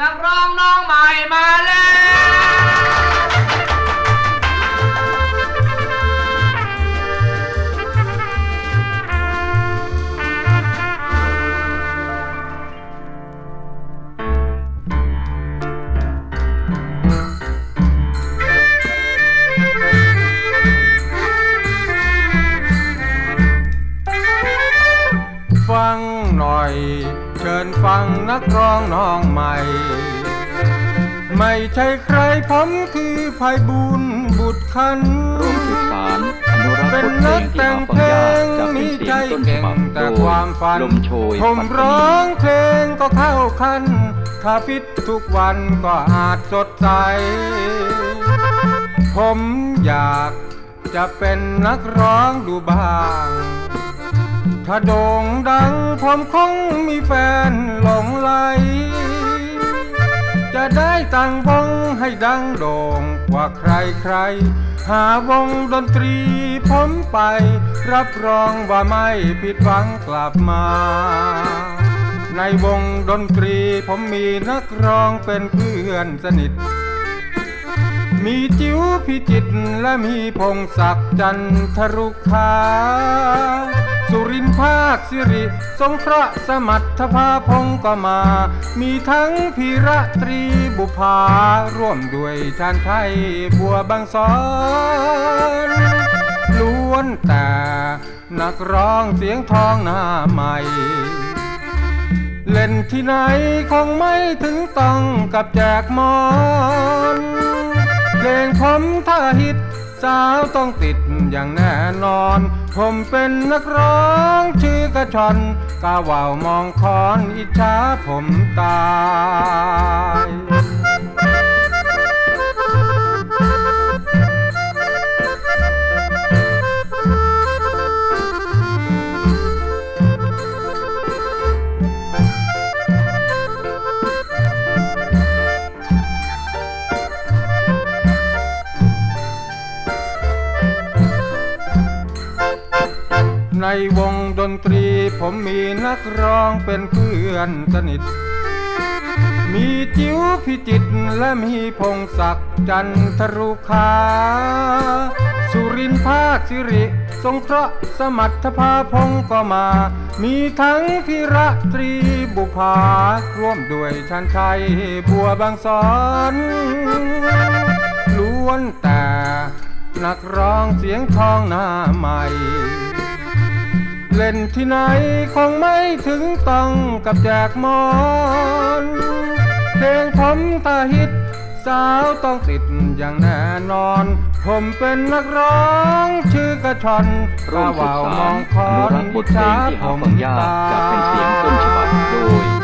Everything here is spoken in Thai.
นักร้องน้องใหม่มาแล้ว ฟังหน่อย ชิญฟังนักร้องน้องใหม่ ไม่ใช่ใครผมคือภัยบุญบุตรคันร่วมสืบสารอนุรักษ์เป็นบทเพลนังกที่แต่หางฟังเพลยากงจะเป็นมีเสีใจยงต้นฉบับเก่งแต่โดความฝันลมโชยผมปัตตานีร้องเพลงก็เข้าคันถ้าฟิตทุกวันก็อาจสดใส ผมอยากจะเป็นนักร้องดูบ้าง ถ้าโด่งดังผมคงมีแฟนหลงไหล จะได้ตั้งวงให้ดังโด่งกว่าใครใคร หาวงดนตรีผมไป รับรองว่าไม่ผิดหวังกลับมา ในวงดนตรีผมมีนักร้องเป็นเพื่อนสนิท มีจิ๋วพิจิตรและมีพงศักดิ์จันทรุขา สุรินทร์ภาคสิริ สงเคราะห์สมัทภาพงก็มา มีทั้งพีระตรีบุภาร่วมด้วยชานไทยบัวบางสอนล้วนแต่นักร้องเสียงทองหน้าใหม่เล่นที่ไหนคงไม่ถึงต้องกับแจกมอนเพลงผมถ้าฮิตสาวต้องติด อย่างแน่นอน ผมเป็นนักร้องชื่อกระชอนกาวาวมองคอนอิจฉาผมตา ในวงดนตรีผมมีนักร้องเป็นเพื่อนสนิท มีจิ๋วพิจิตรและมีพงศักดิ์จันทรุขาสุรินทร์ภาคสิริสงเคราะห์สมัทภาพงก็มา มีทั้งพิระตรีบุภาร่วมด้วยชันชัยบัวบางสอนล้วนแต่นักร้องเสียงทองหน้าใหม่ เล่นที่ไหนคงไม่ถึงต้องกับแจกหมอนเพลงผมถ้าฮิต สาวต้องติดอย่างแน่นอน ผมเป็นนักร้องชื่อกระชอนร่วมสืบว่าวสามมองคออนุนรักษ์บอิทจเพลฉางที่ผหามฟังยากจะเป็นเสียงต้นฉบับโดย